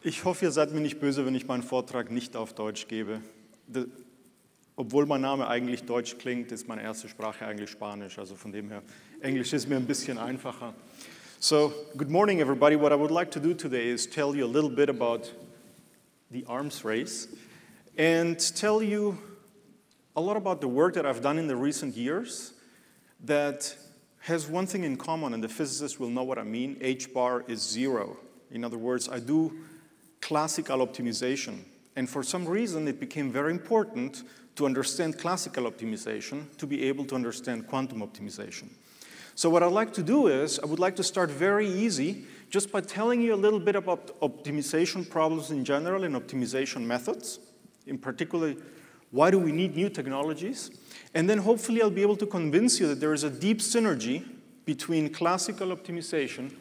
Ich hoffe, ihr seid mir nicht böse, wenn ich meinen Vortrag nicht auf Deutsch gebe. Obwohl mein Name eigentlich Deutsch klingt, ist meine erste Sprache eigentlich Spanisch. Also von dem her, Englisch ist mir ein bisschen einfacher. So, good morning, everybody. What I would like to do today is tell you a little bit about the arms race and tell you a lot about the work that I've done in the recent years that has one thing in common, and the physicists will know what I mean. H bar is zero. In other words, I do classical optimization. And for some reason, it became very important to understand classical optimization to be able to understand quantum optimization. So what I'd like to do is, I would like to start very easy, just by telling you a little bit about optimization problems in general and optimization methods. In particular, why do we need new technologies? And then hopefully I'll be able to convince you that there is a deep synergy between classical optimization,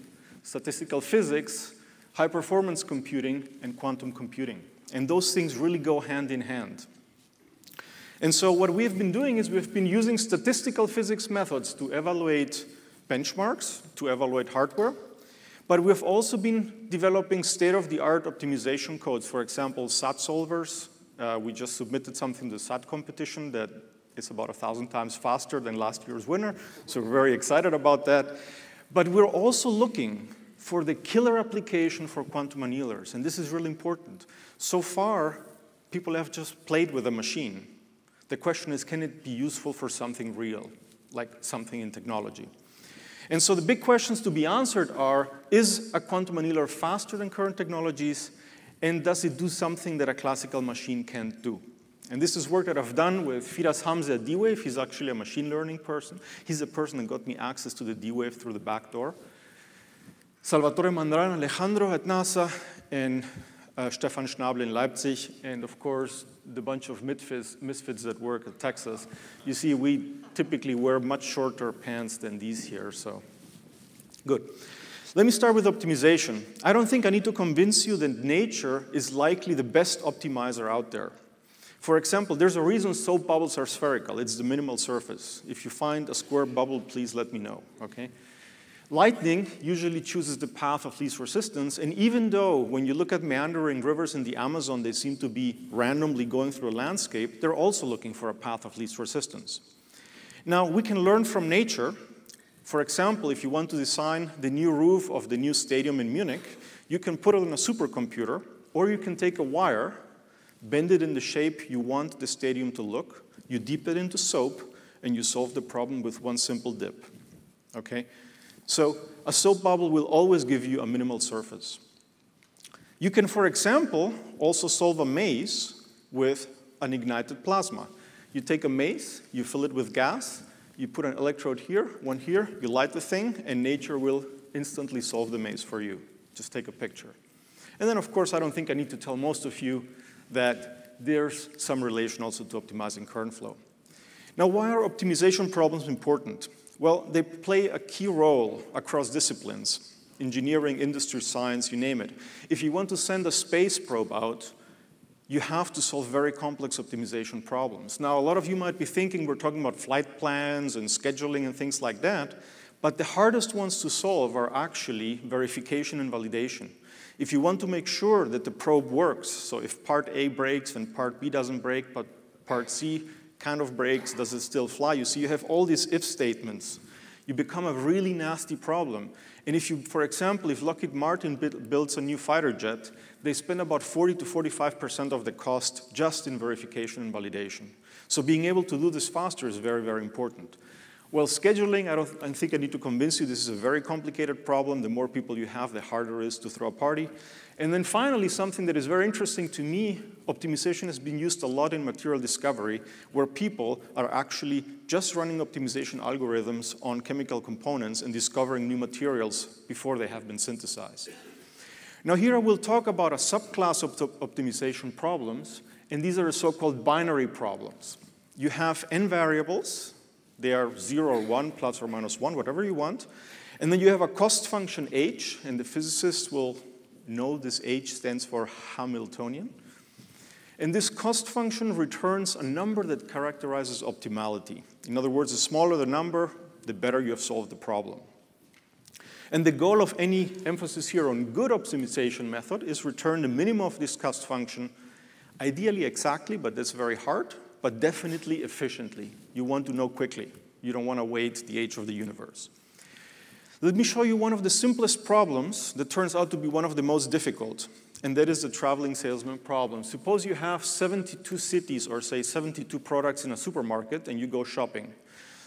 statistical physics, high performance computing, and quantum computing. And those things really go hand in hand. And so what we've been doing is we've been using statistical physics methods to evaluate benchmarks, to evaluate hardware, but we've also been developing state-of-the-art optimization codes, for example, SAT solvers. Uh, we just submitted something to the SAT competition that is about a thousand times faster than last year's winner, so we're very excited about that. But we're also looking for the killer application for quantum annealers, and this is really important. So far, people have just played with a machine. The question is, can it be useful for something real, like something in technology? And so the big questions to be answered are, is a quantum annealer faster than current technologies? And does it do something that a classical machine can't do? And this is work that I've done with Firas Hamze at D-Wave. He's actually a machine learning person. He's the person that got me access to the D-Wave through the back door. Salvatore Mandran Alejandro at NASA, and uh, Stefan Schnabel in Leipzig, and of course, the bunch of misfits, misfits that work at Texas. You see, we typically wear much shorter pants than these here, so good. Let me start with optimization. I don't think I need to convince you that nature is likely the best optimizer out there. For example, there's a reason soap bubbles are spherical. It's the minimal surface. If you find a square bubble, please let me know, okay? Lightning usually chooses the path of least resistance, and even though when you look at meandering rivers in the Amazon, they seem to be randomly going through a landscape, they're also looking for a path of least resistance. Now, we can learn from nature. For example, if you want to design the new roof of the new stadium in Munich, you can put it on a supercomputer, or you can take a wire, bend it in the shape you want the stadium to look, you dip it into soap, and you solve the problem with one simple dip. Okay? So a soap bubble will always give you a minimal surface. You can, for example, also solve a maze with an ignited plasma. You take a maze, you fill it with gas, you put an electrode here, one here, you light the thing, and nature will instantly solve the maze for you. Just take a picture. And then, of course, I don't think I need to tell most of you that there's some relation also to optimizing current flow. Now, why are optimization problems important? Well, they play a key role across disciplines engineering, industry, science, you name it. If you want to send a space probe out, you have to solve very complex optimization problems. Now, a lot of you might be thinking we're talking about flight plans and scheduling and things like that, but the hardest ones to solve are actually verification and validation. If you want to make sure that the probe works, so if part A breaks and part B doesn't break, but part C kind of breaks, does it still fly? You see, you have all these if statements. You become a really nasty problem. And if you, for example, if Lockheed Martin builds a new fighter jet, they spend about 40 to 45% of the cost just in verification and validation. So being able to do this faster is very, very important. Well, scheduling, I don't I think I need to convince you this is a very complicated problem. The more people you have, the harder it is to throw a party. And then finally, something that is very interesting to me, optimization has been used a lot in material discovery, where people are actually just running optimization algorithms on chemical components and discovering new materials before they have been synthesized. Now here I will talk about a subclass of optimization problems, and these are so-called binary problems. You have n variables, they are 0 or 1, plus or minus 1, whatever you want. And then you have a cost function h, and the physicists will know this h stands for Hamiltonian. And this cost function returns a number that characterizes optimality. In other words, the smaller the number, the better you have solved the problem. And the goal of any emphasis here on good optimization method is return the minimum of this cost function, ideally exactly, but that's very hard, but definitely efficiently. You want to know quickly. You don't want to wait the age of the universe. Let me show you one of the simplest problems that turns out to be one of the most difficult, and that is the traveling salesman problem. Suppose you have 72 cities or say 72 products in a supermarket and you go shopping.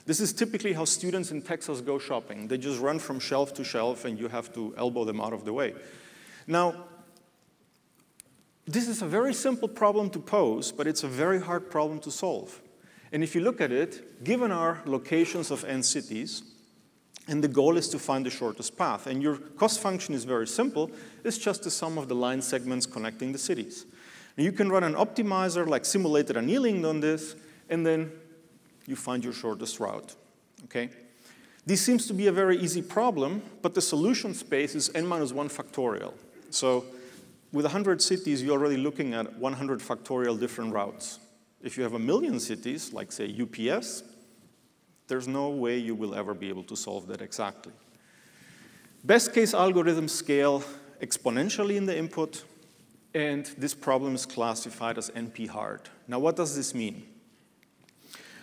This is typically how students in Texas go shopping. They just run from shelf to shelf and you have to elbow them out of the way. Now, this is a very simple problem to pose, but it's a very hard problem to solve. And if you look at it, given our locations of n cities, and the goal is to find the shortest path. And your cost function is very simple. It's just the sum of the line segments connecting the cities. And you can run an optimizer like simulated annealing on this, and then you find your shortest route. Okay? This seems to be a very easy problem, but the solution space is n minus 1 factorial. So with 100 cities, you're already looking at 100 factorial different routes. If you have a million cities, like say UPS, there's no way you will ever be able to solve that exactly. Best case algorithms scale exponentially in the input, and this problem is classified as NP hard. Now, what does this mean?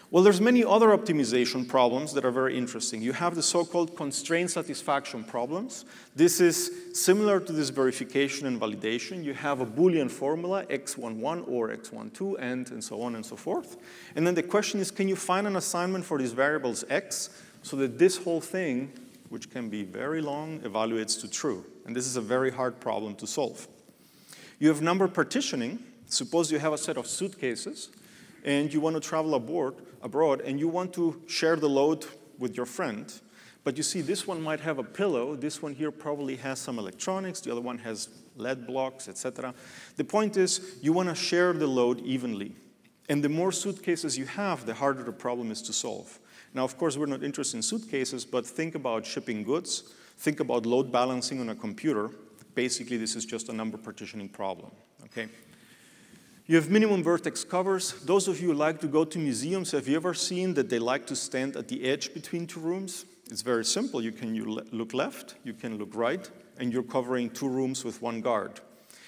Well, there's many other optimization problems that are very interesting. You have the so-called constraint satisfaction problems. This is similar to this verification and validation. You have a Boolean formula, x11 or x12, and, and so on and so forth. And then the question is, can you find an assignment for these variables x so that this whole thing, which can be very long, evaluates to true? And this is a very hard problem to solve. You have number partitioning. Suppose you have a set of suitcases and you want to travel aboard, abroad and you want to share the load with your friend, but you see this one might have a pillow, this one here probably has some electronics, the other one has lead blocks, etc. The point is you want to share the load evenly. And the more suitcases you have, the harder the problem is to solve. Now, of course, we're not interested in suitcases, but think about shipping goods, think about load balancing on a computer. Basically, this is just a number partitioning problem, okay? You have minimum vertex covers. Those of you who like to go to museums, have you ever seen that they like to stand at the edge between two rooms? It's very simple. You can look left, you can look right, and you're covering two rooms with one guard.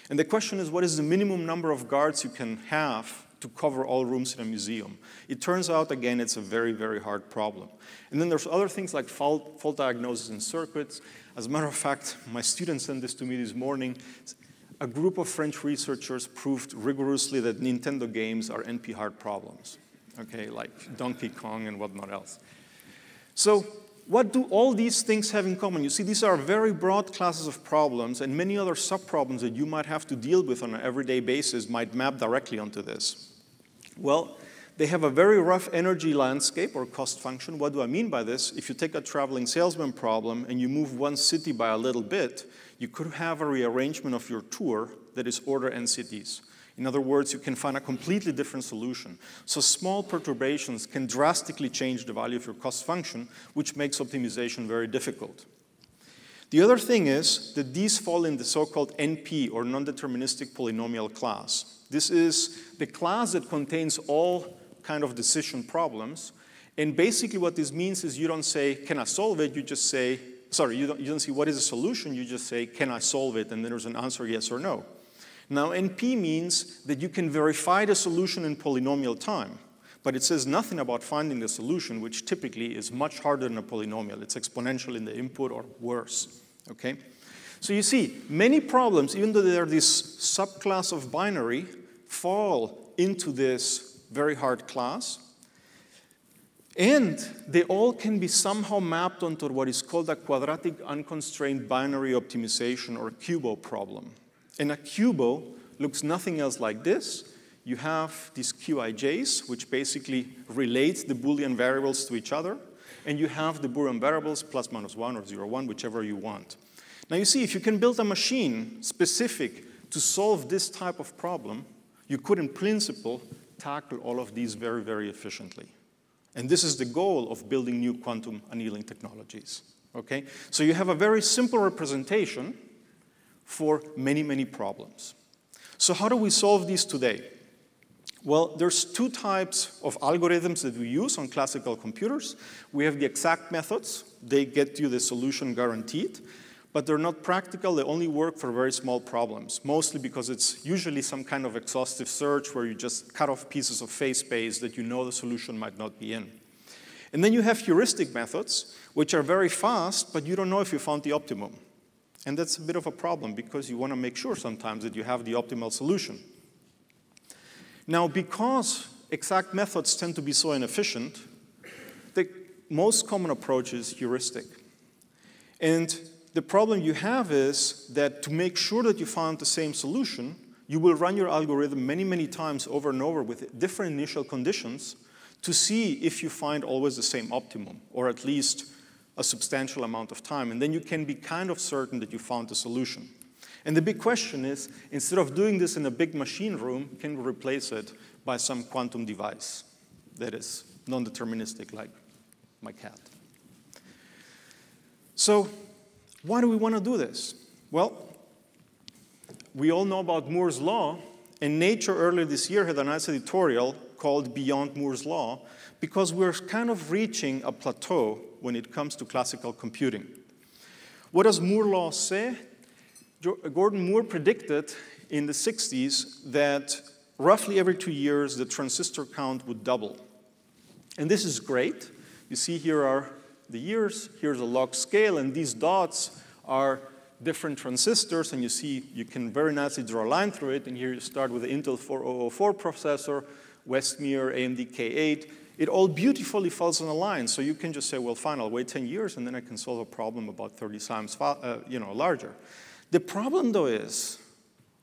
And the question is, what is the minimum number of guards you can have to cover all rooms in a museum? It turns out, again, it's a very, very hard problem. And then there's other things like fault, fault diagnosis in circuits. As a matter of fact, my student sent this to me this morning a group of French researchers proved rigorously that Nintendo games are NP-hard problems, okay, like Donkey Kong and whatnot else. So what do all these things have in common? You see, these are very broad classes of problems, and many other subproblems that you might have to deal with on an everyday basis might map directly onto this. Well, they have a very rough energy landscape or cost function. What do I mean by this? If you take a traveling salesman problem and you move one city by a little bit, you could have a rearrangement of your tour that is order n cities. In other words, you can find a completely different solution. So small perturbations can drastically change the value of your cost function, which makes optimization very difficult. The other thing is that these fall in the so-called NP, or non-deterministic polynomial class. This is the class that contains all kind of decision problems. And basically what this means is you don't say, can I solve it? You just say, sorry, you don't, you don't see what is the solution, you just say, can I solve it? And then there's an answer, yes or no. Now, NP means that you can verify the solution in polynomial time, but it says nothing about finding the solution, which typically is much harder than a polynomial. It's exponential in the input or worse, okay? So you see, many problems, even though they're this subclass of binary, fall into this very hard class, and they all can be somehow mapped onto what is called a quadratic unconstrained binary optimization or QUBO problem. And a QUBO looks nothing else like this. You have these QIJs, which basically relate the Boolean variables to each other. And you have the Boolean variables plus minus 1 or 0, 1, whichever you want. Now you see, if you can build a machine specific to solve this type of problem, you could, in principle, tackle all of these very, very efficiently. And this is the goal of building new quantum annealing technologies. Okay? So you have a very simple representation for many, many problems. So how do we solve these today? Well, there's two types of algorithms that we use on classical computers. We have the exact methods, They get you the solution guaranteed, but they're not practical. They only work for very small problems, mostly because it's usually some kind of exhaustive search where you just cut off pieces of phase space that you know the solution might not be in. And then you have heuristic methods, which are very fast, but you don't know if you found the optimum. And that's a bit of a problem because you want to make sure sometimes that you have the optimal solution. Now, because exact methods tend to be so inefficient, the most common approach is heuristic. And the problem you have is that to make sure that you found the same solution, you will run your algorithm many, many times over and over with different initial conditions to see if you find always the same optimum, or at least a substantial amount of time. And then you can be kind of certain that you found the solution. And the big question is, instead of doing this in a big machine room, can we replace it by some quantum device that is non-deterministic, like my cat? So why do we want to do this? Well, we all know about Moore's law, and Nature earlier this year had a nice editorial called Beyond Moore's Law, because we're kind of reaching a plateau when it comes to classical computing. What does Moore's law say? Gordon Moore predicted in the 60s that roughly every two years the transistor count would double. And this is great. You see here are the years, here's a log scale, and these dots are different transistors, and you see you can very nicely draw a line through it, and here you start with the Intel 4004 processor, Westmere, AMD K8, it all beautifully falls on a line. So you can just say, well, fine, I'll wait 10 years and then I can solve a problem about 30 times uh, you know, larger. The problem, though, is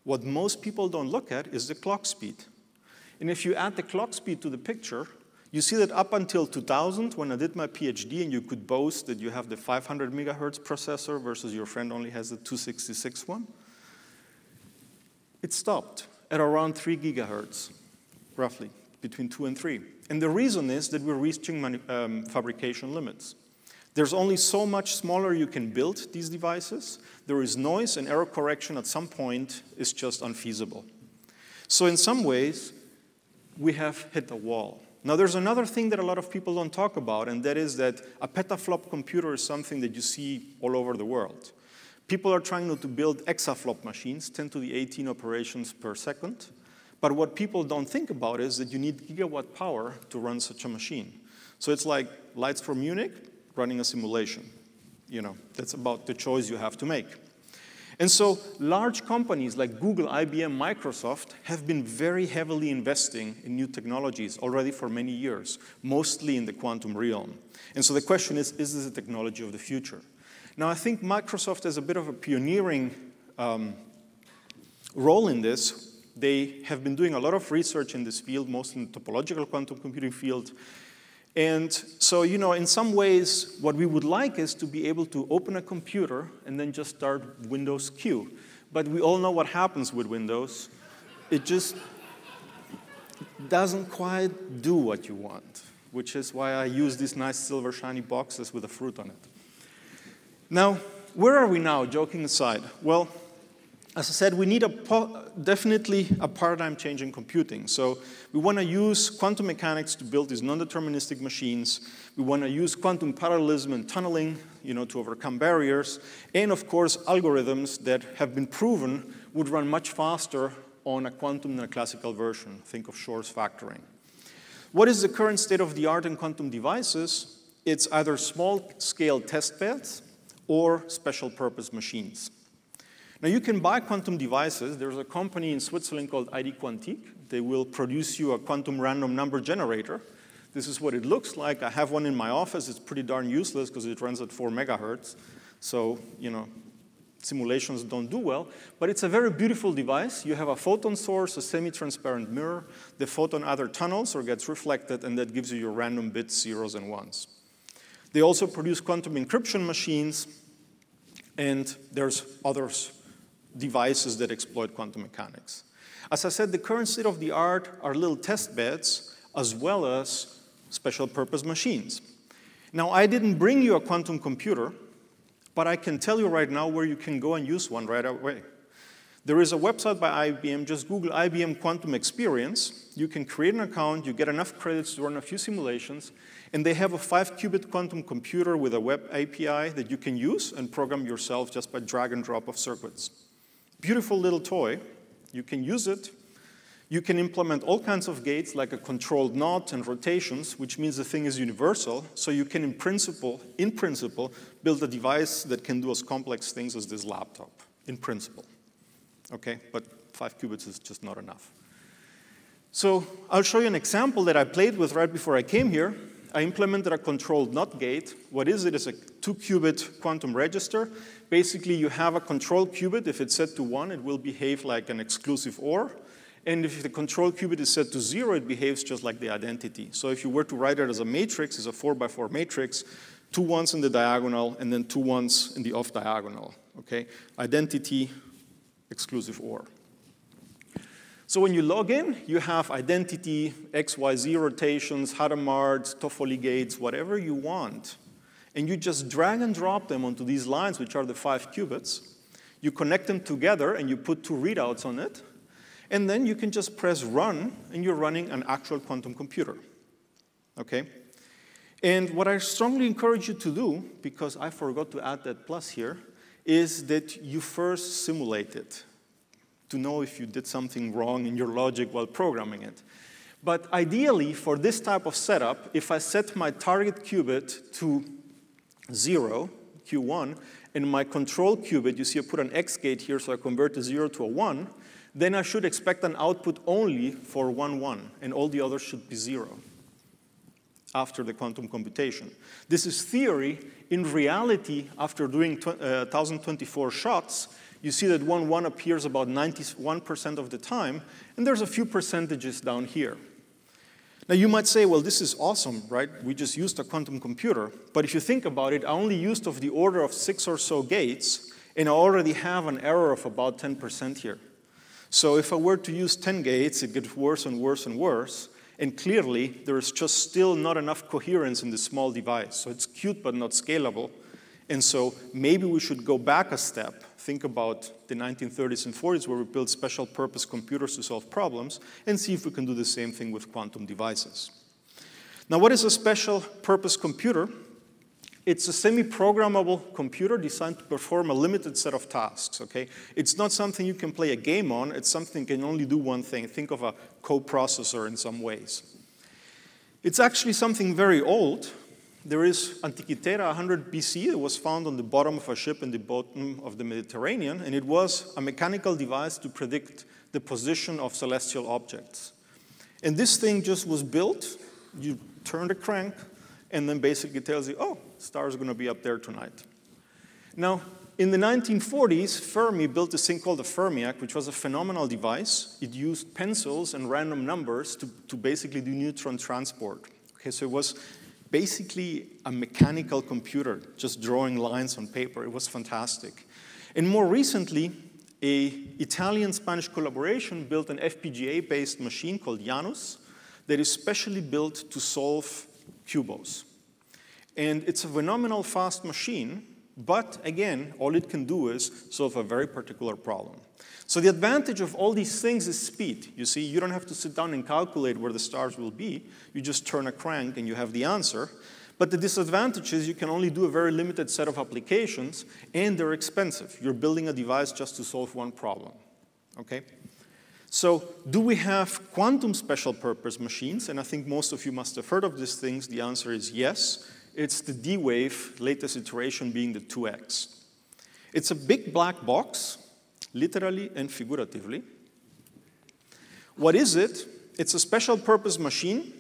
what most people don't look at is the clock speed. And if you add the clock speed to the picture, you see that up until 2000, when I did my PhD and you could boast that you have the 500 megahertz processor versus your friend only has the 266 one, it stopped at around 3 gigahertz, roughly, between 2 and 3. And the reason is that we're reaching um, fabrication limits. There's only so much smaller you can build these devices. There is noise and error correction at some point is just unfeasible. So in some ways, we have hit a wall. Now there's another thing that a lot of people don't talk about, and that is that a petaflop computer is something that you see all over the world. People are trying to build exaflop machines, 10 to the 18 operations per second. But what people don't think about is that you need gigawatt power to run such a machine. So it's like lights for Munich running a simulation. You know, that's about the choice you have to make. And so large companies like Google, IBM, Microsoft have been very heavily investing in new technologies already for many years, mostly in the quantum realm. And so the question is, is this a technology of the future? Now, I think Microsoft has a bit of a pioneering um, role in this they have been doing a lot of research in this field, mostly in the topological quantum computing field. And so, you know, in some ways, what we would like is to be able to open a computer and then just start Windows Q. But we all know what happens with Windows. It just doesn't quite do what you want, which is why I use these nice silver shiny boxes with a fruit on it. Now, where are we now, joking aside? Well, as I said, we need a definitely a paradigm change in computing. So we want to use quantum mechanics to build these non-deterministic machines. We want to use quantum parallelism and tunneling you know, to overcome barriers. And of course, algorithms that have been proven would run much faster on a quantum than a classical version. Think of Shor's factoring. What is the current state of the art in quantum devices? It's either small-scale testbeds or special purpose machines. Now you can buy quantum devices. There's a company in Switzerland called ID Quantique. They will produce you a quantum random number generator. This is what it looks like. I have one in my office. It's pretty darn useless because it runs at four megahertz. So, you know, simulations don't do well. But it's a very beautiful device. You have a photon source, a semi-transparent mirror. The photon either tunnels or gets reflected, and that gives you your random bits, zeros and ones. They also produce quantum encryption machines, and there's others devices that exploit quantum mechanics. As I said, the current state of the art are little test beds as well as special purpose machines. Now, I didn't bring you a quantum computer, but I can tell you right now where you can go and use one right away. There is a website by IBM, just Google IBM Quantum Experience. You can create an account, you get enough credits to run a few simulations, and they have a five qubit quantum computer with a web API that you can use and program yourself just by drag and drop of circuits. Beautiful little toy. You can use it. You can implement all kinds of gates like a controlled NOT and rotations, which means the thing is universal. So you can, in principle, in principle, build a device that can do as complex things as this laptop, in principle. Okay, but five qubits is just not enough. So I'll show you an example that I played with right before I came here. I implemented a controlled NOT gate. What is it? It's a two qubit quantum register. Basically, you have a control qubit. If it's set to one, it will behave like an exclusive OR. And if the control qubit is set to zero, it behaves just like the identity. So if you were to write it as a matrix, it's a four by four matrix, two ones in the diagonal, and then two ones in the off diagonal, okay? Identity, exclusive OR. So when you log in, you have identity, XYZ rotations, Hadamard, Toffoli gates, whatever you want. And you just drag and drop them onto these lines, which are the five qubits. You connect them together, and you put two readouts on it. And then you can just press run, and you're running an actual quantum computer. Okay? And what I strongly encourage you to do, because I forgot to add that plus here, is that you first simulate it to know if you did something wrong in your logic while programming it. But ideally, for this type of setup, if I set my target qubit to 0, Q1, and my control qubit, you see I put an X gate here, so I convert the 0 to a 1, then I should expect an output only for 1, 1, and all the others should be 0 after the quantum computation. This is theory. In reality, after doing uh, 1024 shots, you see that 1, 1 appears about 91% of the time, and there's a few percentages down here. Now you might say, well, this is awesome, right? We just used a quantum computer. But if you think about it, I only used of the order of six or so gates, and I already have an error of about 10% here. So if I were to use 10 gates, it gets worse and worse and worse. And clearly, there is just still not enough coherence in this small device. So it's cute, but not scalable. And so maybe we should go back a step, think about the 1930s and 40s where we built special purpose computers to solve problems, and see if we can do the same thing with quantum devices. Now, what is a special purpose computer? It's a semi-programmable computer designed to perform a limited set of tasks, okay? It's not something you can play a game on, it's something can only do one thing. Think of a coprocessor in some ways. It's actually something very old. There is Antikythera 100 BC that was found on the bottom of a ship in the bottom of the Mediterranean, and it was a mechanical device to predict the position of celestial objects. And this thing just was built, you turn the crank, and then basically tells you, oh, stars are going to be up there tonight. Now, in the 1940s, Fermi built this thing called the Fermiac, which was a phenomenal device. It used pencils and random numbers to, to basically do neutron transport. Okay, so it was basically a mechanical computer, just drawing lines on paper. It was fantastic. And more recently, a Italian-Spanish collaboration built an FPGA-based machine called Janus that is specially built to solve QUBOs. And it's a phenomenal fast machine, but again, all it can do is solve a very particular problem. So the advantage of all these things is speed. You see, you don't have to sit down and calculate where the stars will be. You just turn a crank and you have the answer. But the disadvantage is you can only do a very limited set of applications, and they're expensive. You're building a device just to solve one problem. Okay? So do we have quantum special purpose machines? And I think most of you must have heard of these things. The answer is yes. It's the D-Wave, latest iteration being the 2X. It's a big black box, literally and figuratively. What is it? It's a special purpose machine.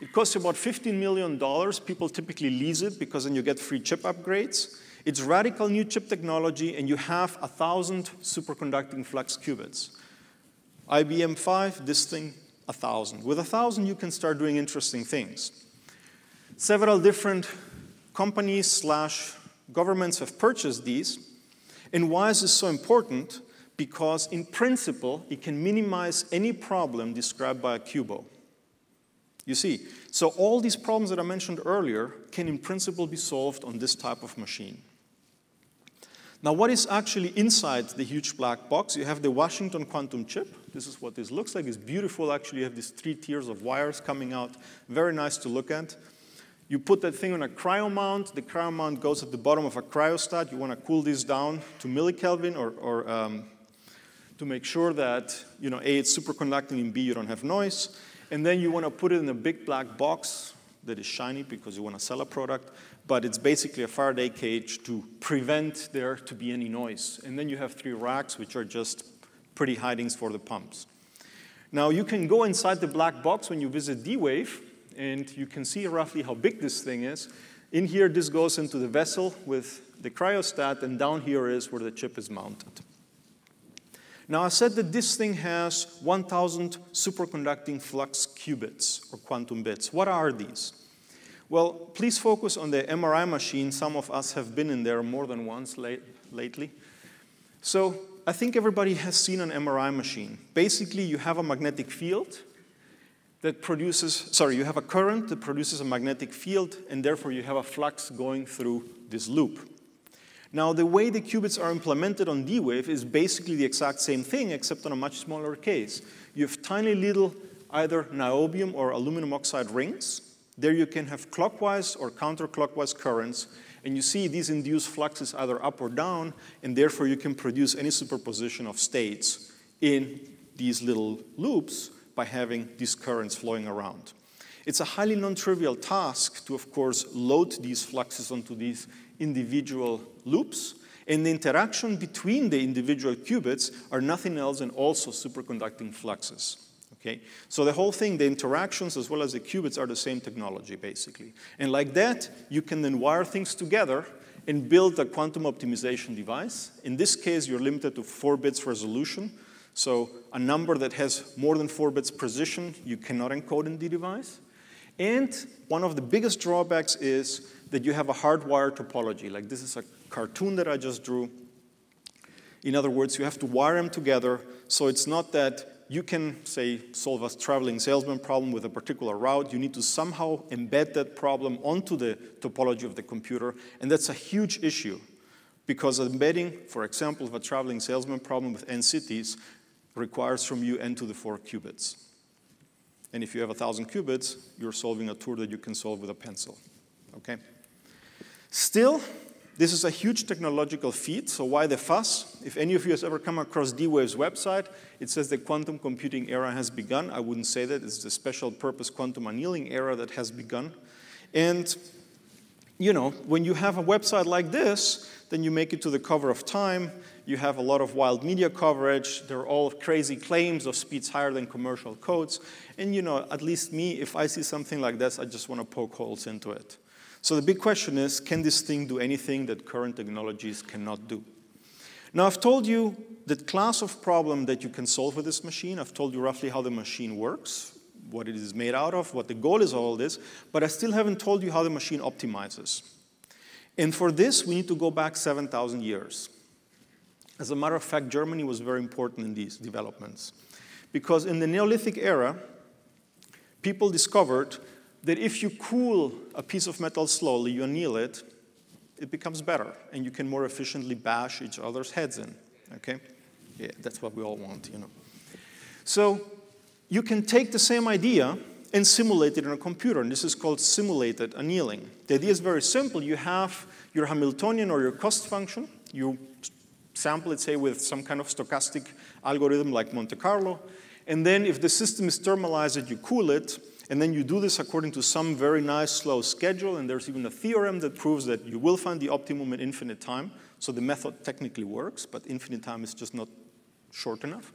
It costs about $15 million. People typically lease it because then you get free chip upgrades. It's radical new chip technology, and you have 1,000 superconducting flux qubits. IBM 5, this thing, 1,000. With 1,000, you can start doing interesting things. Several different companies slash governments have purchased these. And why is this so important? Because in principle, it can minimize any problem described by a QUBO. You see, so all these problems that I mentioned earlier can in principle be solved on this type of machine. Now, what is actually inside the huge black box? You have the Washington quantum chip. This is what this looks like. It's beautiful. Actually, you have these three tiers of wires coming out. Very nice to look at. You put that thing on a cryo mount. The cryo mount goes at the bottom of a cryostat. You want to cool this down to millikelvin or, or um, to make sure that, you know, A, it's superconducting, and B, you don't have noise. And then you want to put it in a big black box that is shiny because you want to sell a product, but it's basically a Faraday cage to prevent there to be any noise. And then you have three racks, which are just pretty hidings for the pumps. Now, you can go inside the black box when you visit D-Wave, and you can see roughly how big this thing is. In here, this goes into the vessel with the cryostat, and down here is where the chip is mounted. Now, I said that this thing has 1,000 superconducting flux qubits, or quantum bits. What are these? Well, please focus on the MRI machine. Some of us have been in there more than once late, lately. So I think everybody has seen an MRI machine. Basically, you have a magnetic field that produces, sorry, you have a current that produces a magnetic field, and therefore you have a flux going through this loop. Now, the way the qubits are implemented on D-Wave is basically the exact same thing, except on a much smaller case. You have tiny little either niobium or aluminum oxide rings. There you can have clockwise or counterclockwise currents, and you see these induced fluxes either up or down, and therefore you can produce any superposition of states in these little loops by having these currents flowing around. It's a highly non-trivial task to, of course, load these fluxes onto these individual loops, and the interaction between the individual qubits are nothing else than also superconducting fluxes. Okay? So the whole thing, the interactions as well as the qubits are the same technology, basically. And like that, you can then wire things together and build a quantum optimization device. In this case, you're limited to four bits resolution. So a number that has more than four bits precision, you cannot encode in the device. And one of the biggest drawbacks is that you have a hardwired topology. Like this is a cartoon that I just drew. In other words, you have to wire them together, so it's not that you can, say, solve a traveling salesman problem with a particular route. You need to somehow embed that problem onto the topology of the computer, and that's a huge issue because embedding, for example, of a traveling salesman problem with n cities requires from you n to the 4 qubits. And if you have 1,000 qubits, you're solving a tour that you can solve with a pencil, okay? Still, this is a huge technological feat, so why the fuss? If any of you has ever come across D-Wave's website, it says the quantum computing era has begun. I wouldn't say that. It's the special purpose quantum annealing era that has begun. And, you know, when you have a website like this, then you make it to the cover of Time. You have a lot of wild media coverage. There are all crazy claims of speeds higher than commercial codes. And, you know, at least me, if I see something like this, I just want to poke holes into it. So the big question is, can this thing do anything that current technologies cannot do? Now, I've told you the class of problem that you can solve with this machine. I've told you roughly how the machine works, what it is made out of, what the goal is of all this, but I still haven't told you how the machine optimizes. And for this, we need to go back 7,000 years. As a matter of fact, Germany was very important in these developments. Because in the Neolithic era, people discovered that if you cool a piece of metal slowly, you anneal it, it becomes better, and you can more efficiently bash each other's heads in, okay? Yeah, that's what we all want, you know. So you can take the same idea and simulate it in a computer, and this is called simulated annealing. The idea is very simple. You have your Hamiltonian or your cost function. You sample it, say, with some kind of stochastic algorithm like Monte Carlo, and then if the system is thermalized, you cool it, and then you do this according to some very nice slow schedule, and there's even a theorem that proves that you will find the optimum in infinite time. So the method technically works, but infinite time is just not short enough.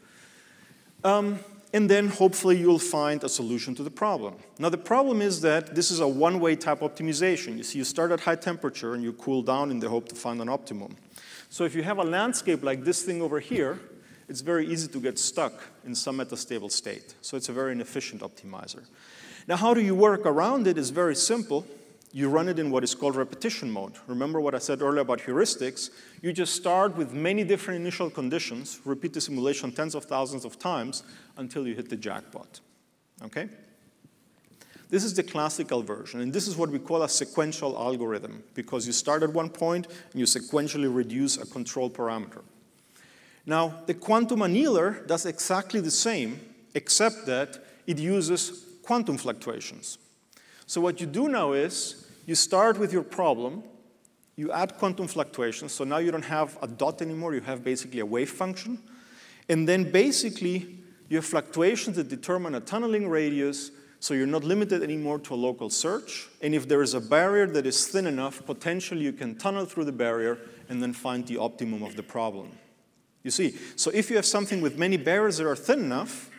Um, and then hopefully you'll find a solution to the problem. Now the problem is that this is a one-way type optimization. You see, you start at high temperature and you cool down in the hope to find an optimum. So if you have a landscape like this thing over here, it's very easy to get stuck in some metastable state. So it's a very inefficient optimizer. Now, how do you work around it is very simple. You run it in what is called repetition mode. Remember what I said earlier about heuristics? You just start with many different initial conditions, repeat the simulation tens of thousands of times until you hit the jackpot. Okay? This is the classical version, and this is what we call a sequential algorithm, because you start at one point and you sequentially reduce a control parameter. Now, the quantum annealer does exactly the same, except that it uses quantum fluctuations. So what you do now is you start with your problem, you add quantum fluctuations, so now you don't have a dot anymore, you have basically a wave function. And then basically you have fluctuations that determine a tunneling radius, so you're not limited anymore to a local search. And if there is a barrier that is thin enough, potentially you can tunnel through the barrier and then find the optimum of the problem. You see, so if you have something with many barriers that are thin enough,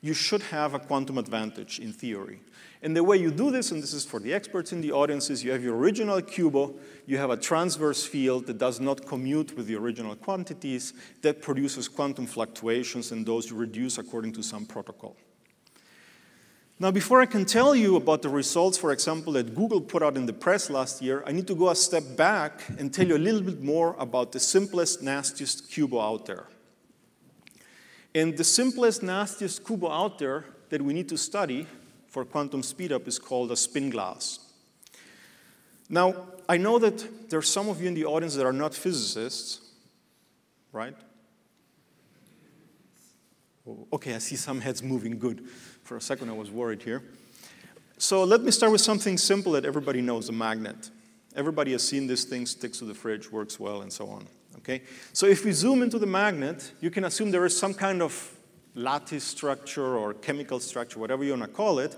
you should have a quantum advantage in theory. And the way you do this, and this is for the experts in the audience, is you have your original QUBO, you have a transverse field that does not commute with the original quantities, that produces quantum fluctuations, and those you reduce according to some protocol. Now, before I can tell you about the results, for example, that Google put out in the press last year, I need to go a step back and tell you a little bit more about the simplest, nastiest QUBO out there. And the simplest, nastiest QUBO out there that we need to study for quantum speedup is called a spin glass. Now, I know that there are some of you in the audience that are not physicists, right? Okay, I see some heads moving good. For a second, I was worried here. So let me start with something simple that everybody knows, a magnet. Everybody has seen this thing, sticks to the fridge, works well, and so on. Okay? So if we zoom into the magnet, you can assume there is some kind of lattice structure or chemical structure, whatever you want to call it.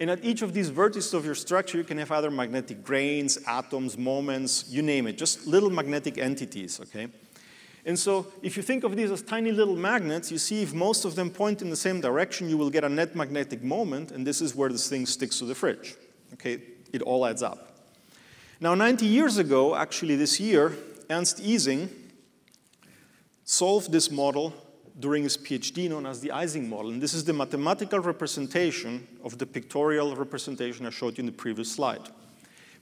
And at each of these vertices of your structure, you can have other magnetic grains, atoms, moments, you name it, just little magnetic entities, okay? And so if you think of these as tiny little magnets, you see if most of them point in the same direction, you will get a net magnetic moment, and this is where this thing sticks to the fridge. Okay, it all adds up. Now, 90 years ago, actually this year, Ernst Ising solved this model during his PhD known as the Ising model. And this is the mathematical representation of the pictorial representation I showed you in the previous slide.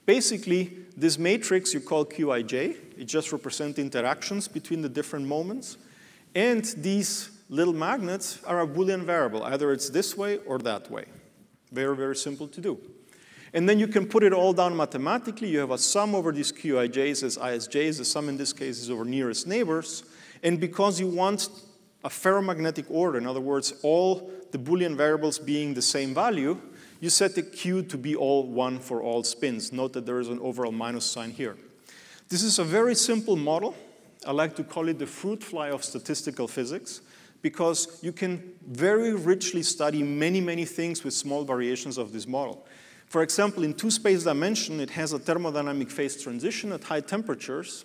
Basically, this matrix you call Qij, it just represents interactions between the different moments. And these little magnets are a Boolean variable. Either it's this way or that way. Very, very simple to do. And then you can put it all down mathematically. You have a sum over these Qij's as ISJ's. The sum in this case is over nearest neighbors. And because you want a ferromagnetic order, in other words, all the Boolean variables being the same value, you set the Q to be all one for all spins. Note that there is an overall minus sign here. This is a very simple model. I like to call it the fruit fly of statistical physics because you can very richly study many, many things with small variations of this model. For example, in two space dimension, it has a thermodynamic phase transition at high temperatures.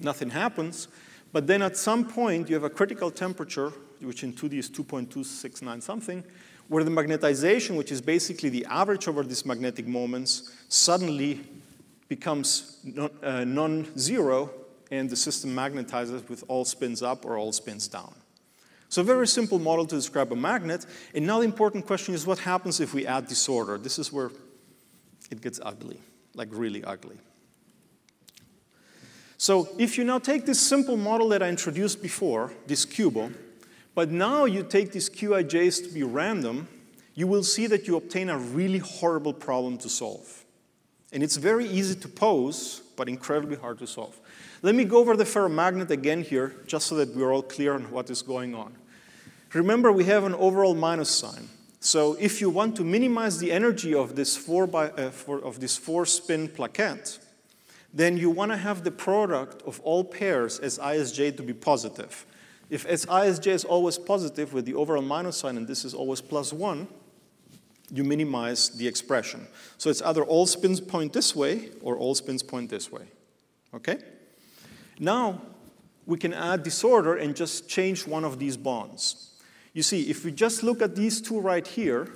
Nothing happens. But then at some point, you have a critical temperature, which in 2D is 2.269 something, where the magnetization, which is basically the average over these magnetic moments, suddenly becomes uh, non-zero, and the system magnetizes with all spins up or all spins down. So a very simple model to describe a magnet. And now the important question is what happens if we add disorder? This is where it gets ugly, like really ugly. So if you now take this simple model that I introduced before, this QUBO, but now you take these QIJs to be random, you will see that you obtain a really horrible problem to solve. And it's very easy to pose, but incredibly hard to solve. Let me go over the ferromagnet again here, just so that we're all clear on what is going on. Remember, we have an overall minus sign. So if you want to minimize the energy of this four, by, uh, for, of this four spin plaquette, then you want to have the product of all pairs as ISJ to be positive. If as ISJ is always positive with the overall minus sign and this is always plus one, you minimize the expression. So it's either all spins point this way or all spins point this way. Okay? Now, we can add disorder and just change one of these bonds. You see, if we just look at these two right here,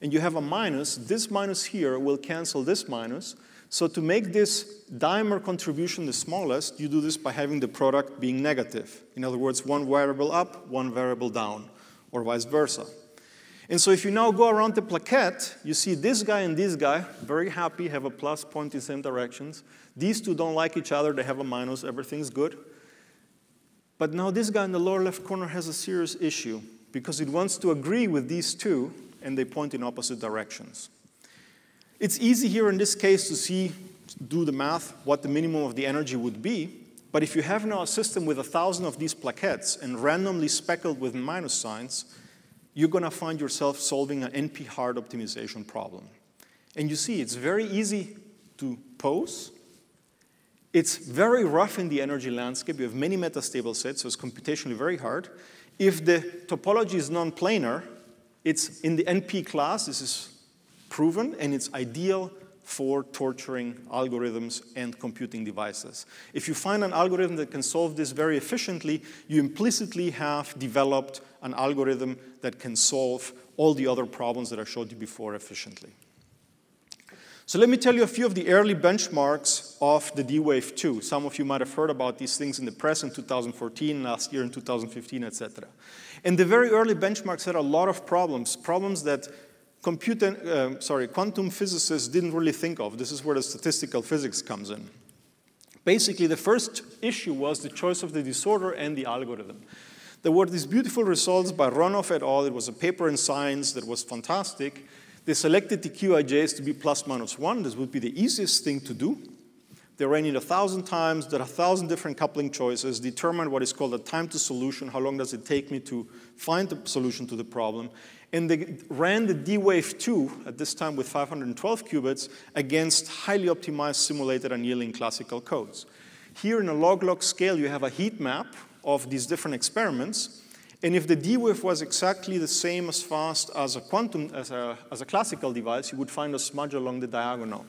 and you have a minus, this minus here will cancel this minus, so to make this dimer contribution the smallest, you do this by having the product being negative. In other words, one variable up, one variable down, or vice versa. And so if you now go around the plaquette, you see this guy and this guy, very happy, have a plus point in the same directions. These two don't like each other, they have a minus, everything's good. But now this guy in the lower left corner has a serious issue because it wants to agree with these two and they point in opposite directions. It's easy here in this case to see, do the math, what the minimum of the energy would be. But if you have now a system with a thousand of these plaquettes and randomly speckled with minus signs, you're going to find yourself solving an NP-hard optimization problem. And you see, it's very easy to pose. It's very rough in the energy landscape. You have many metastable sets, so it's computationally very hard. If the topology is non-planar, it's in the NP class. This is proven, and it's ideal for torturing algorithms and computing devices. If you find an algorithm that can solve this very efficiently, you implicitly have developed an algorithm that can solve all the other problems that I showed you before efficiently. So let me tell you a few of the early benchmarks of the D-Wave 2. Some of you might have heard about these things in the press in 2014, last year in 2015, etc. And the very early benchmarks had a lot of problems, problems that computer, uh, sorry, quantum physicists didn't really think of. This is where the statistical physics comes in. Basically, the first issue was the choice of the disorder and the algorithm. There were these beautiful results by Rønnow et al. It was a paper in Science that was fantastic. They selected the Jijs to be plus minus one. This would be the easiest thing to do. They ran it a thousand times, did a thousand different coupling choices, determined what is called a time to solution, how long does it take me to find the solution to the problem, and they ran the D-Wave 2, at this time with 512 qubits, against highly optimized simulated annealing classical codes. Here in a log-log scale, you have a heat map of these different experiments, and if the D-Wave was exactly the same as fast as a quantum, as a, as a classical device, you would find a smudge along the diagonal.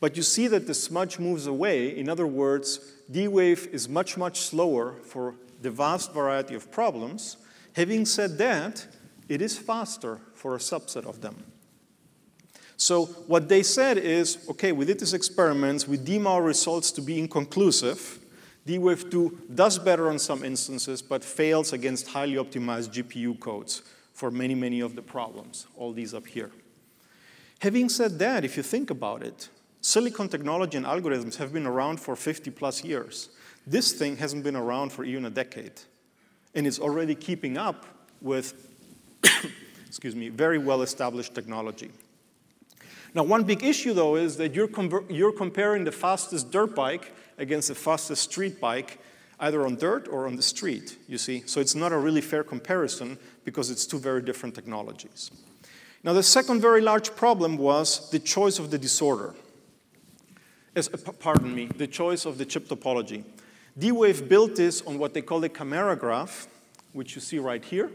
But you see that the smudge moves away. In other words, D-Wave is much, much slower for the vast variety of problems. Having said that, it is faster for a subset of them. So what they said is, okay, we did these experiments, we deem our results to be inconclusive. D-Wave 2 does better on some instances, but fails against highly optimized GPU codes for many, many of the problems, all these up here. Having said that, if you think about it, silicon technology and algorithms have been around for 50 plus years. This thing hasn't been around for even a decade. And it's already keeping up with excuse me, very well-established technology. Now, one big issue, though, is that you're, you're comparing the fastest dirt bike against the fastest street bike, either on dirt or on the street, you see? So it's not a really fair comparison because it's two very different technologies. Now, the second very large problem was the choice of the disorder. As, uh, pardon me, the choice of the chip topology. D-Wave built this on what they call the chimera graph, which you see right here.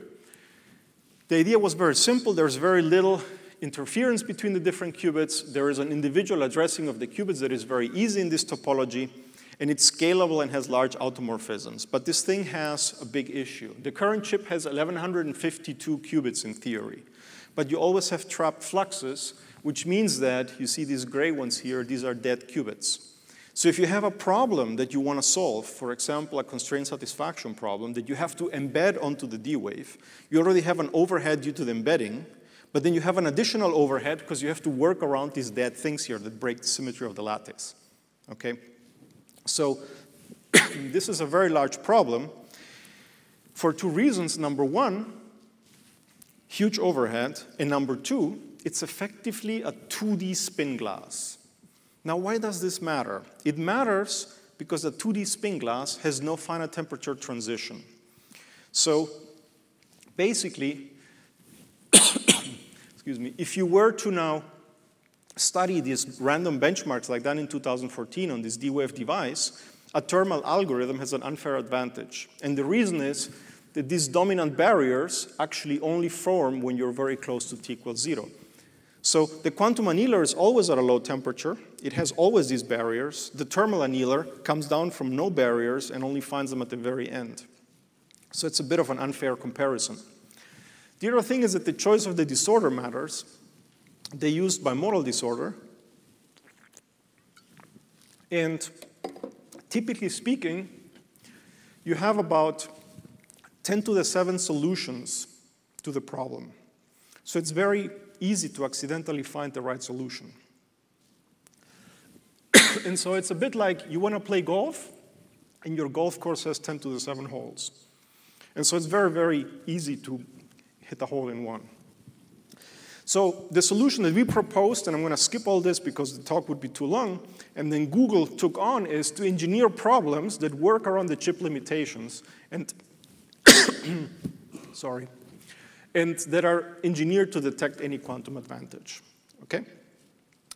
The idea was very simple. There's very little interference between the different qubits. There is an individual addressing of the qubits that is very easy in this topology, and it's scalable and has large automorphisms. But this thing has a big issue. The current chip has 1152 qubits in theory, but you always have trapped fluxes, which means that you see these gray ones here, these are dead qubits. So if you have a problem that you want to solve, for example, a constraint satisfaction problem that you have to embed onto the D-Wave, you already have an overhead due to the embedding, but then you have an additional overhead because you have to work around these dead things here that break the symmetry of the lattice. Okay? So this is a very large problem for two reasons. Number one, huge overhead, and number two, it's effectively a 2D spin glass. Now, why does this matter? It matters because the 2D spin glass has no finite temperature transition. So basically, excuse me, if you were to now study these random benchmarks like that in 2014 on this D-Wave device, a thermal algorithm has an unfair advantage. And the reason is that these dominant barriers actually only form when you're very close to t equals zero. So the quantum annealer is always at a low temperature. It has always these barriers. The thermal annealer comes down from no barriers and only finds them at the very end. So it's a bit of an unfair comparison. The other thing is that the choice of the disorder matters. They used bimodal disorder. And typically speaking, you have about 10 to the 7 solutions to the problem. So it's very easy to accidentally find the right solution. and so it's a bit like you want to play golf, and your golf course has 10 to the 7 holes. And so it's very, very easy to hit a hole in one. So the solution that we proposed, and I'm going to skip all this because the talk would be too long, and then Google took on is to engineer problems that work around the chip limitations and sorry, and that are engineered to detect any quantum advantage. Okay?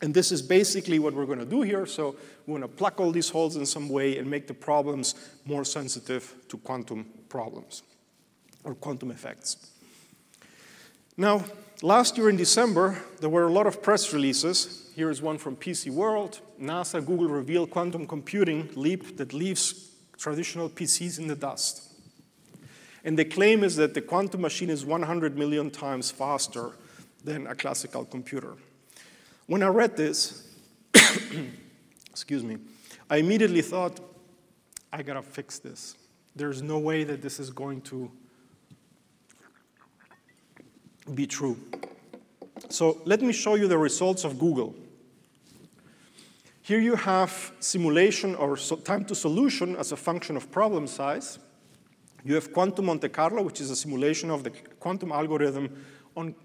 And this is basically what we're going to do here. So we're to plug all these holes in some way and make the problems more sensitive to quantum problems or quantum effects. Now, last year in December, there were a lot of press releases. Here is one from PC World. NASA, Google reveal quantum computing leap that leaves traditional PCs in the dust. And the claim is that the quantum machine is 100 million times faster than a classical computer. When I read this, excuse me, I immediately thought, I gotta fix this. There's no way that this is going to be true. So let me show you the results of Google. Here you have simulation or time to solution as a function of problem size. You have quantum Monte Carlo, which is a simulation of the quantum algorithm on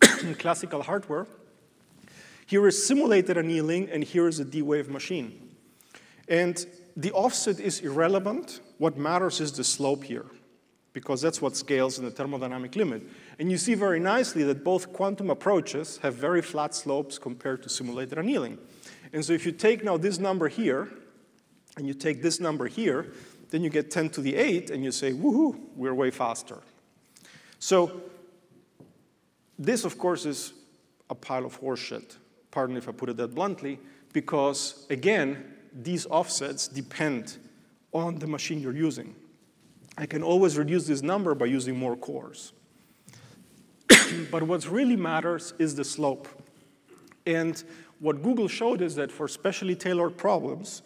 classical hardware. Here is simulated annealing, and here is a D-wave machine. And the offset is irrelevant. What matters is the slope here, because that's what scales in the thermodynamic limit. And you see very nicely that both quantum approaches have very flat slopes compared to simulated annealing. And so if you take now this number here, and you take this number here, then you get 10 to the 8, and you say, woohoo, we're way faster. So this, of course, is a pile of horseshit pardon if I put it that bluntly, because again, these offsets depend on the machine you're using. I can always reduce this number by using more cores. but what really matters is the slope. And what Google showed is that for specially tailored problems,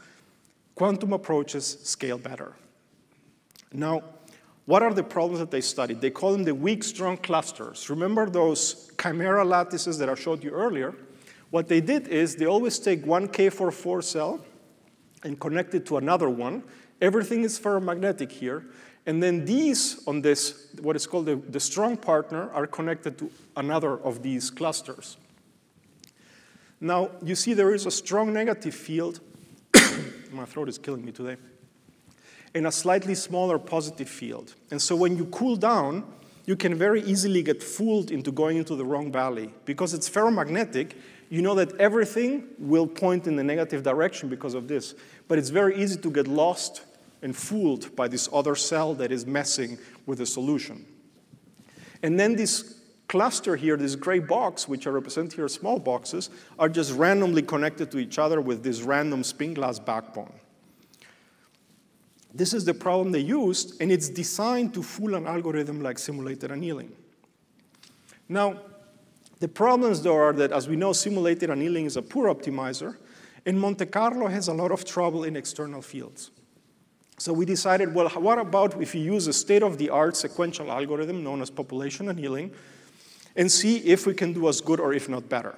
quantum approaches scale better. Now, what are the problems that they studied? They call them the weak strong clusters. Remember those chimera lattices that I showed you earlier? What they did is they always take one K44 cell and connect it to another one. Everything is ferromagnetic here. And then these on this, what is called the, the strong partner, are connected to another of these clusters. Now, you see there is a strong negative field. My throat is killing me today. in a slightly smaller positive field. And so when you cool down, you can very easily get fooled into going into the wrong valley. Because it's ferromagnetic, you know that everything will point in the negative direction because of this. But it's very easy to get lost and fooled by this other cell that is messing with the solution. And then this cluster here, this gray box, which I represent here small boxes, are just randomly connected to each other with this random spin glass backbone. This is the problem they used, and it's designed to fool an algorithm like simulated annealing. Now, the problems, though, are that, as we know, simulated annealing is a poor optimizer, and Monte Carlo has a lot of trouble in external fields. So we decided, well, what about if we use a state-of-the-art sequential algorithm known as population annealing and see if we can do as good or if not better.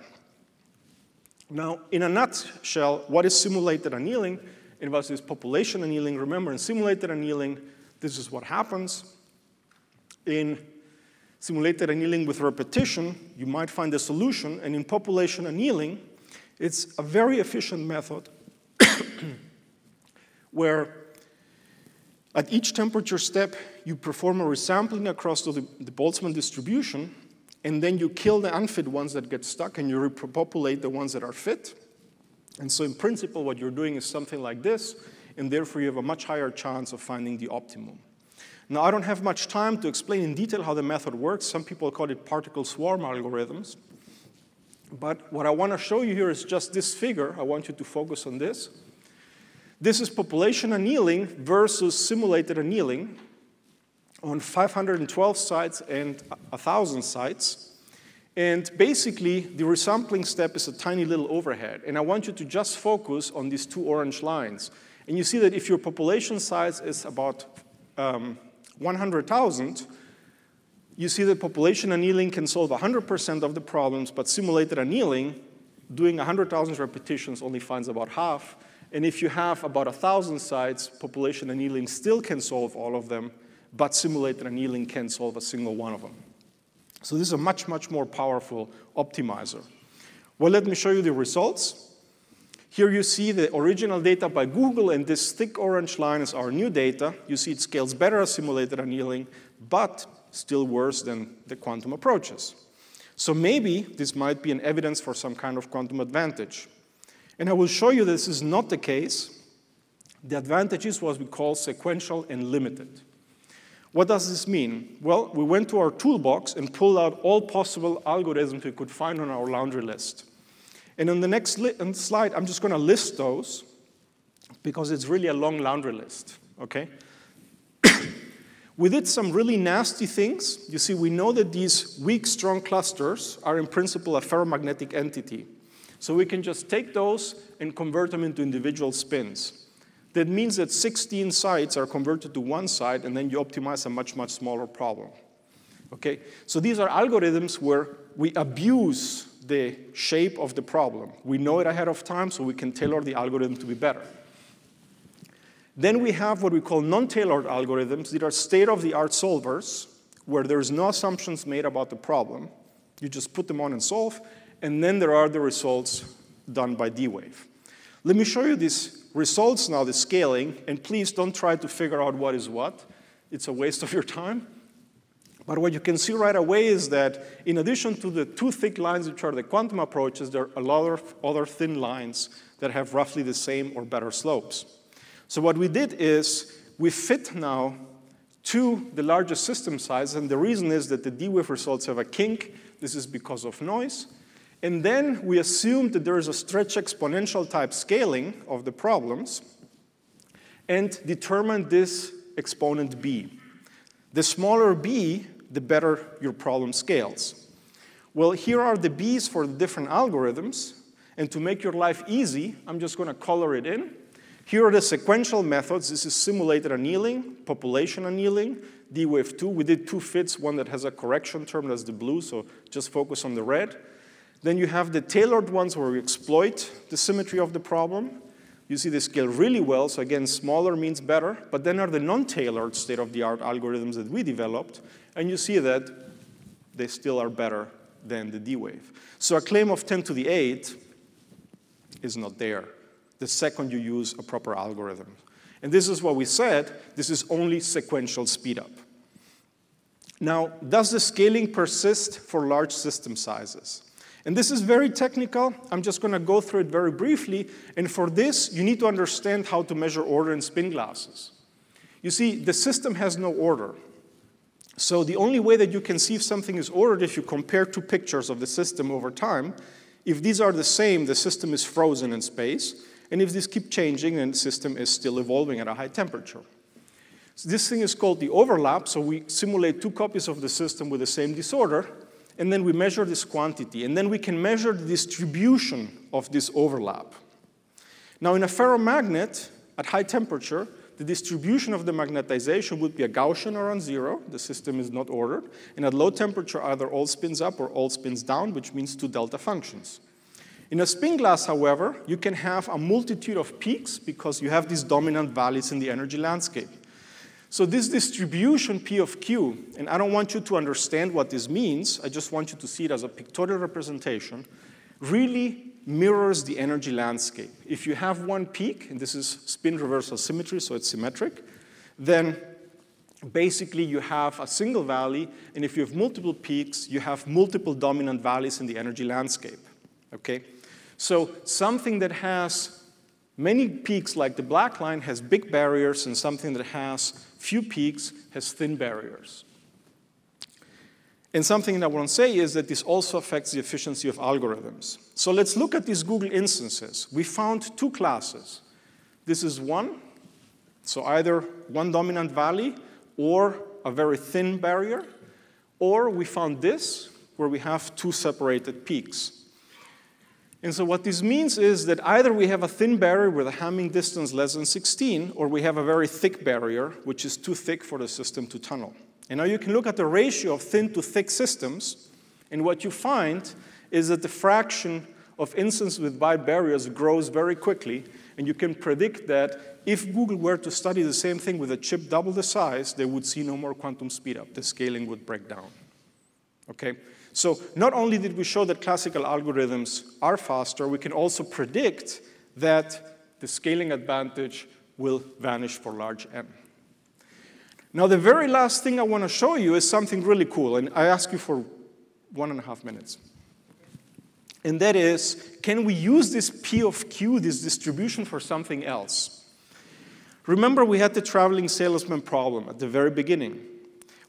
Now, in a nutshell, what is simulated annealing and what is population annealing? Remember, in simulated annealing, this is what happens. In simulated annealing with repetition, you might find a solution. And in population annealing, it's a very efficient method where at each temperature step, you perform a resampling across the, the Boltzmann distribution, and then you kill the unfit ones that get stuck, and you repopulate the ones that are fit. And so in principle, what you're doing is something like this, and therefore you have a much higher chance of finding the optimum. Now, I don't have much time to explain in detail how the method works. Some people call it particle swarm algorithms. But what I want to show you here is just this figure. I want you to focus on this. This is population annealing versus simulated annealing on 512 sites and 1,000 sites. And basically, the resampling step is a tiny little overhead. And I want you to just focus on these two orange lines. And you see that if your population size is about um, 100,000, you see that population annealing can solve 100% of the problems, but simulated annealing, doing 100,000 repetitions only finds about half. And if you have about 1,000 sites, population annealing still can solve all of them, but simulated annealing can solve a single one of them. So this is a much, much more powerful optimizer. Well, let me show you the results. Here you see the original data by Google, and this thick orange line is our new data. You see it scales better as simulated annealing, but still worse than the quantum approaches. So maybe this might be an evidence for some kind of quantum advantage. And I will show you this is not the case. The advantage is what we call sequential and limited. What does this mean? Well, we went to our toolbox and pulled out all possible algorithms we could find on our laundry list. And on the next slide, I'm just going to list those because it's really a long laundry list, okay? we did some really nasty things. You see, we know that these weak, strong clusters are in principle a ferromagnetic entity. So we can just take those and convert them into individual spins. That means that 16 sites are converted to one site, and then you optimize a much, much smaller problem. Okay? So these are algorithms where we abuse the shape of the problem. We know it ahead of time, so we can tailor the algorithm to be better. Then we have what we call non-tailored algorithms. These are state-of-the-art solvers where there's no assumptions made about the problem. You just put them on and solve, and then there are the results done by D-Wave. Let me show you these results now, the scaling, and please don't try to figure out what is what. It's a waste of your time. But what you can see right away is that in addition to the two thick lines which are the quantum approaches, there are a lot of other thin lines that have roughly the same or better slopes. So what we did is we fit now to the largest system size, and the reason is that the D-Wave results have a kink. This is because of noise. And then we assumed that there is a stretch exponential type scaling of the problems and determined this exponent b. The smaller b, the better your problem scales. Well, here are the b's for the different algorithms. And to make your life easy, I'm just going to color it in. Here are the sequential methods. This is simulated annealing, population annealing, D-Wave 2. We did two fits, one that has a correction term, that's the blue, so just focus on the red. Then you have the tailored ones where we exploit the symmetry of the problem. You see they scale really well, so again, smaller means better. But then are the non-tailored state-of-the-art algorithms that we developed, and you see that they still are better than the D-Wave. So a claim of 10 to the 8 is not there the second you use a proper algorithm. And this is what we said, this is only sequential speedup. Now, does the scaling persist for large system sizes? And this is very technical. I'm just going to go through it very briefly. And for this, you need to understand how to measure order in spin glasses. You see, the system has no order. So the only way that you can see if something is ordered if you compare two pictures of the system over time. If these are the same, the system is frozen in space. And if these keep changing, then the system is still evolving at a high temperature. So this thing is called the overlap. So we simulate two copies of the system with the same disorder and then we measure this quantity, and then we can measure the distribution of this overlap. Now, in a ferromagnet, at high temperature, the distribution of the magnetization would be a Gaussian around zero. The system is not ordered. And at low temperature, either all spins up or all spins down, which means two delta functions. In a spin glass, however, you can have a multitude of peaks because you have these dominant valleys in the energy landscape. So this distribution P of Q, and I don't want you to understand what this means, I just want you to see it as a pictorial representation, really mirrors the energy landscape. If you have one peak, and this is spin reversal symmetry, so it's symmetric, then basically you have a single valley, and if you have multiple peaks, you have multiple dominant valleys in the energy landscape, okay? So something that has Many peaks, like the black line, has big barriers, and something that has few peaks has thin barriers. And something that I want to say is that this also affects the efficiency of algorithms. So let's look at these Google instances. We found two classes. This is one, so either one dominant valley or a very thin barrier, or we found this, where we have two separated peaks. And so what this means is that either we have a thin barrier with a Hamming distance less than 16, or we have a very thick barrier, which is too thick for the system to tunnel. And now you can look at the ratio of thin to thick systems, and what you find is that the fraction of instances with wide barriers grows very quickly, and you can predict that if Google were to study the same thing with a chip double the size, they would see no more quantum speedup. The scaling would break down. Okay? So not only did we show that classical algorithms are faster, we can also predict that the scaling advantage will vanish for large n. Now, the very last thing I want to show you is something really cool, and I ask you for one and a half minutes. And that is, can we use this P of Q, this distribution, for something else? Remember, we had the traveling salesman problem at the very beginning.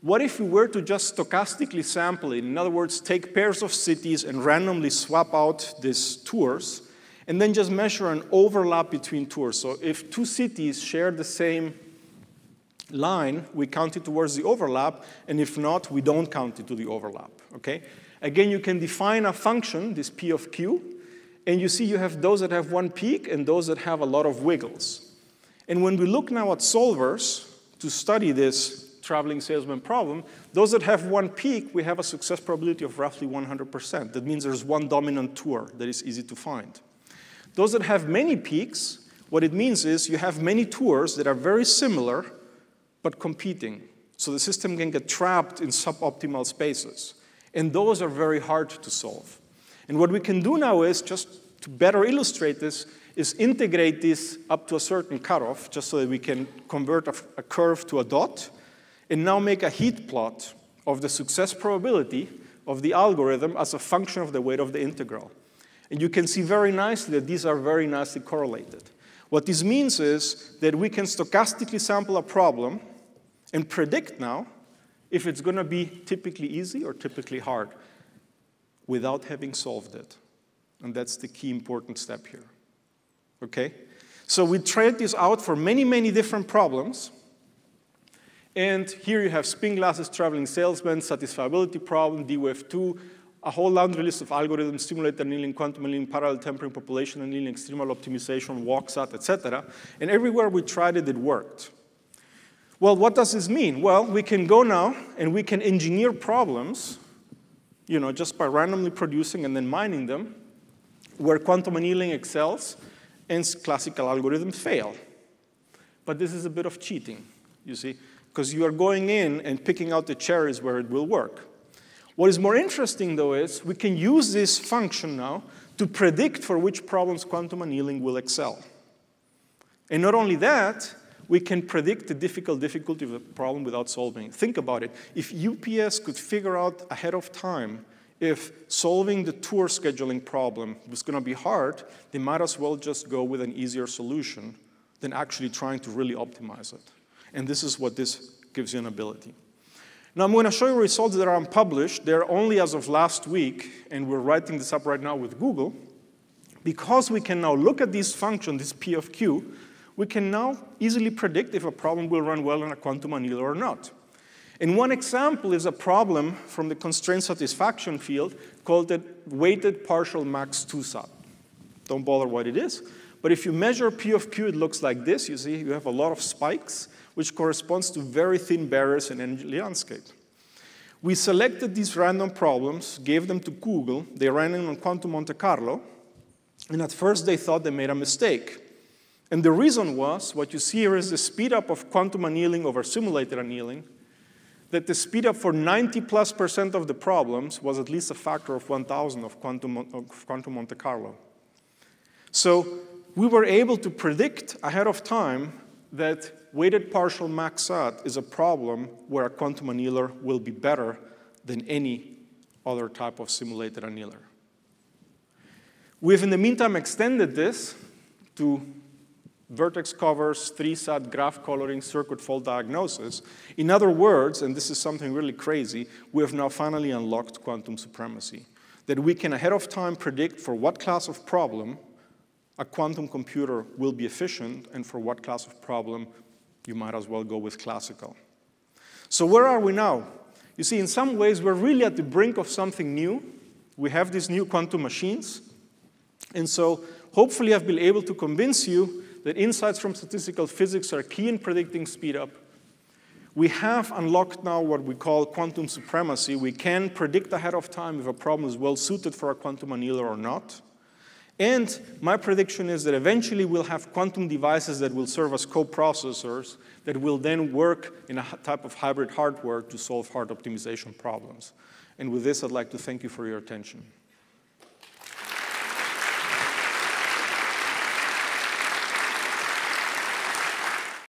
What if we were to just stochastically sample it? In other words, take pairs of cities and randomly swap out these tours, and then just measure an overlap between tours. So if two cities share the same line, we count it towards the overlap, and if not, we don't count it to the overlap, okay? Again, you can define a function, this P of Q, and you see you have those that have one peak and those that have a lot of wiggles. And when we look now at solvers to study this traveling salesman problem, those that have one peak, we have a success probability of roughly 100%. That means there's one dominant tour that is easy to find. Those that have many peaks, what it means is you have many tours that are very similar, but competing. So the system can get trapped in suboptimal spaces. And those are very hard to solve. And what we can do now is, just to better illustrate this, is integrate this up to a certain cutoff, just so that we can convert a, curve to a dot, and now make a heat plot of the success probability of the algorithm as a function of the weight of the integral. And you can see very nicely that these are very nicely correlated. What this means is that we can stochastically sample a problem and predict now if it's going to be typically easy or typically hard without having solved it. And that's the key important step here. Okay? So we tried this out for many, many different problems. And here you have spin glasses, traveling salesman, satisfiability problem, D-Wave 2, a whole laundry list of algorithms, simulated annealing, quantum annealing, parallel tempering, population annealing, extremal optimization, walksat, etc. And everywhere we tried it, it worked. Well, what does this mean? Well, we can go now and we can engineer problems, you know, just by randomly producing and then mining them, where quantum annealing excels and classical algorithms fail. But this is a bit of cheating, you see, because you are going in and picking out the cherries where it will work. What is more interesting, though, is we can use this function now to predict for which problems quantum annealing will excel. And not only that, we can predict the difficult difficulty of a problem without solving it. Think about it. If UPS could figure out ahead of time if solving the tour scheduling problem was going to be hard, they might as well just go with an easier solution than actually trying to really optimize it. And this is what this gives you an ability. Now I'm going to show you results that are unpublished. They're only as of last week, and we're writing this up right now with Google. Because we can now look at this function, this P of Q, we can now easily predict if a problem will run well in a quantum annealer or not. And one example is a problem from the constraint satisfaction field called the weighted partial max 2-SAT. Don't bother what it is. But if you measure P of Q, it looks like this. You see, you have a lot of spikes, which corresponds to very thin barriers in energy landscape. We selected these random problems, gave them to Google. They ran them on Quantum Monte Carlo. And at first, they thought they made a mistake. And the reason was, what you see here is the speed up of quantum annealing over simulated annealing, that the speed up for 90 plus percent of the problems was at least a factor of 1,000 of quantum, of quantum Monte Carlo. So we were able to predict ahead of time that weighted partial max SAT is a problem where a quantum annealer will be better than any other type of simulated annealer. We've in the meantime extended this to vertex covers, 3-SAT graph coloring, circuit fault diagnosis. In other words, and this is something really crazy, we have now finally unlocked quantum supremacy. That we can ahead of time predict for what class of problem a quantum computer will be efficient and for what class of problem you might as well go with classical. So where are we now? You see, in some ways, we're really at the brink of something new. We have these new quantum machines. And so hopefully I've been able to convince you that insights from statistical physics are key in predicting speedup. We have unlocked now what we call quantum supremacy. We can predict ahead of time if a problem is well suited for a quantum annealer or not. And my prediction is that eventually we'll have quantum devices that will serve as co-processors that will then work in a type of hybrid hardware to solve hard optimization problems. And with this, I'd like to thank you for your attention.